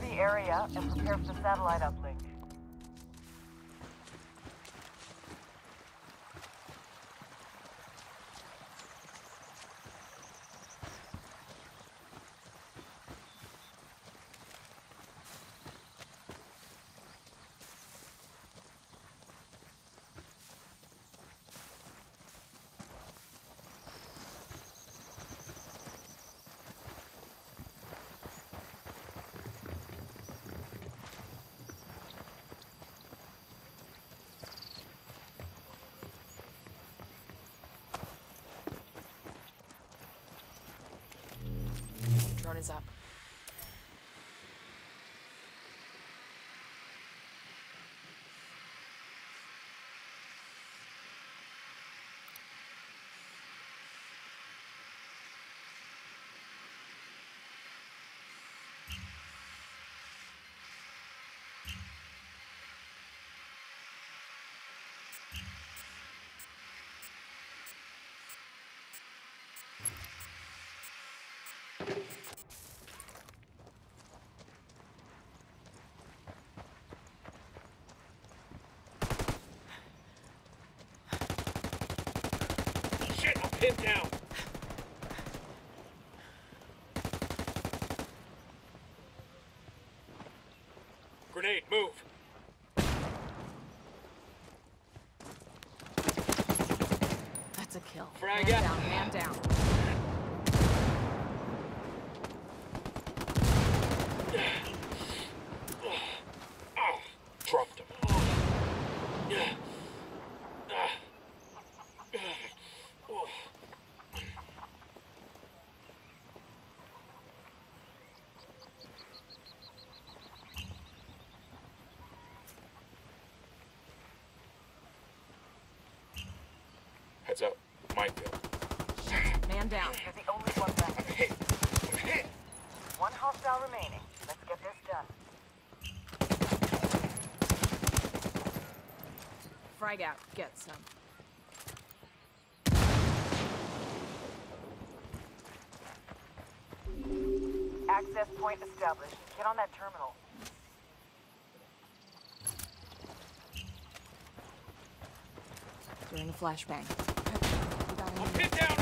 The area and prepare for the satellite uplink. Drone is up. Shit, I'm pinned down. Grenade, move. That's a kill. Frag man out. down, man down. Oh, dropped him. Heads up. Minefield. Man down. You're the only one left. I'm hit. I'm hit. One hostile remaining. Let's get this done. Frag out. Get some. Access point established. Get on that terminal. During a flashbang. I'm down